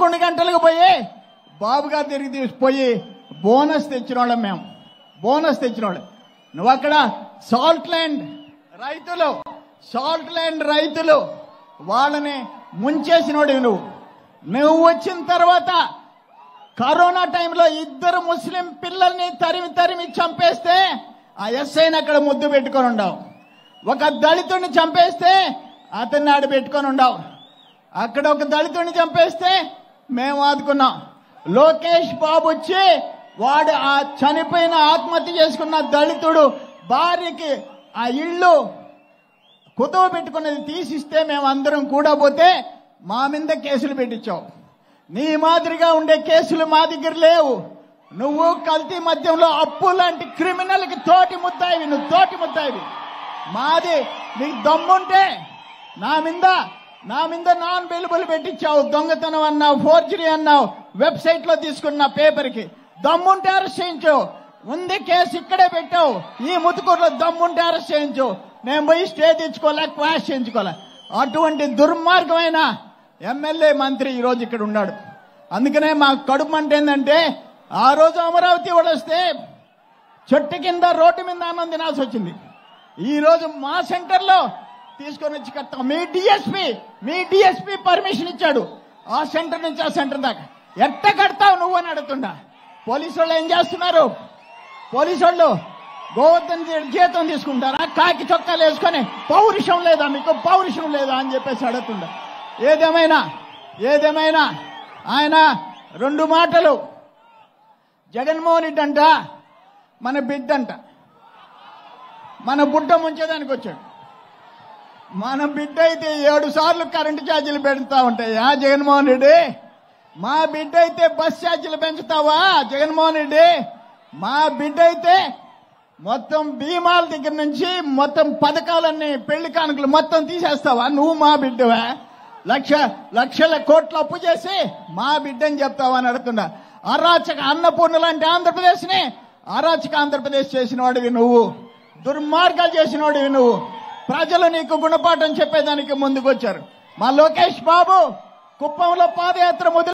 పదకొండు గంటలకు పోయి బాబు తిరిగి తీసుకుపోయి బోనస్ తెచ్చిన వాళ్ళం మేము. బోనస్ తెచ్చిన వాళ్ళం నువ్వు అక్కడ సాల్ట్ ల్యాండ్ రైతులు సాల్ట్ ల్యాండ్ రైతులు వాళ్ళని ముంచేసినోడివి నువ్వు. నువ్వు వచ్చిన తర్వాత కరోనా టైంలో ఇద్దరు ముస్లిం పిల్లల్ని తరిమి తరిమి చంపేస్తే ఆ ఎస్ఐని అక్కడ ముద్దు పెట్టుకొని ఉండవు. ఒక దళితుడిని చంపేస్తే అతన్ని ఆడ పెట్టుకొని ఉండవు. అక్కడ ఒక దళితుడిని చంపేస్తే మేము ఆదుకున్నాం. లోకేష్ బాబు వచ్చి వాడు ఆ చనిపోయిన ఆత్మహత్య చేసుకున్న దళితుడు భార్యకి ఆ ఇల్లు కుతవ పెట్టుకున్నది తీసిస్తే మేము అందరం కూడా పోతే మా మీద కేసులు పెట్టించావు. నీ మాదిరిగా ఉండే కేసులు మా దగ్గర లేవు. నువ్వు కల్తీ మద్యంలో అప్పు లాంటి క్రిమినల్కి తోటి ముద్దాయివి నువ్వు తోటి ముద్దాయివి. మాది నీకు దమ్ముంటే నా మీద నా మీద నాన్ బెయిలబుల్ పెట్టించావు దొంగతనం అన్నావు ఫోర్జరీ అన్నావు వెబ్సైట్లో తీసుకున్న పేపర్కి. దమ్ముంటే అరెస్ట్ చేయించు. ఉంది కేసు ఇక్కడే పెట్టావు. ఈ ముతుకూరులో దమ్ముంటే అరెస్ట్ చేయించు. నేను పోయి స్టే తెచ్చుకోలే క్వాష్ చేయించుకోలే. అటువంటి దుర్మార్గమైన ఎమ్మెల్యే మంత్రి ఈ రోజు ఇక్కడ ఉన్నాడు. అందుకనే మా కడుపు అంటే ఏంటంటే ఆ రోజు అమరావతి వాడు చెట్టు కింద రోడ్డు మీద అన్నం తినాల్సి వచ్చింది. ఈ రోజు మా సెంటర్లో తీసుకొని వచ్చి కడతాం. మీ డిఎస్పి మీ డిఎస్పి పర్మిషన్ ఇచ్చాడు. ఆ సెంటర్ నుంచి ఆ సెంటర్ దాకా. ఎట్ట కడతావు నువ్వు అని అడుగుతుండా. పోలీసు వాళ్ళు ఏం చేస్తున్నారు? పోలీసు వాళ్ళు గోవర్ధన్ జీతం తీసుకుంటారా? కాకి చొక్కాలు వేసుకొని పౌరుషం లేదా మీకు? పౌరుషం లేదా? అని చెప్పేసి అడుగుతుండ. ఏదేమైనా ఏదేమైనా ఆయన రెండు మాటలు. జగన్మోహన్ రెడ్డి అంట మన బిడ్డంట మన బుడ్డ ముంచేదానికి వచ్చాడు మన బిడ్డ అయితే ఏడు సార్లు కరెంటు ఛార్జీలు పెడతా ఉంటాయా? జగన్మోహన్ రెడ్డి? మా బిడ్డ అయితే బస్ ఛార్జీలు పెంచుతావా? జగన్మోహన్ రెడ్డి? మా బిడ్డ అయితే మొత్తం భీమాల దగ్గర నుంచి మొత్తం పథకాలన్నీ పెళ్ళి కానుకలు మొత్తం తీసేస్తావా? నువ్వు మా బిడ్డవా? లక్ష లక్షల కోట్ల అప్పు చేసి మా బిడ్డని చెప్తావా అని అడుగుతున్నా. అరాచక అన్నపూర్ణ లాంటి ఆంధ్రప్రదేశ్ని అరాచక ఆంధ్రప్రదేశ్ చేసిన వాడివి నువ్వు. దుర్మార్గాలు చేసిన వాడివి నువ్వు. ప్రజలు నీకు గుణపాఠం చెప్పేదానికి ముందుకొచ్చారు. మా లోకేష్ బాబు కుప్పంలో పాదయాత్ర మొదలు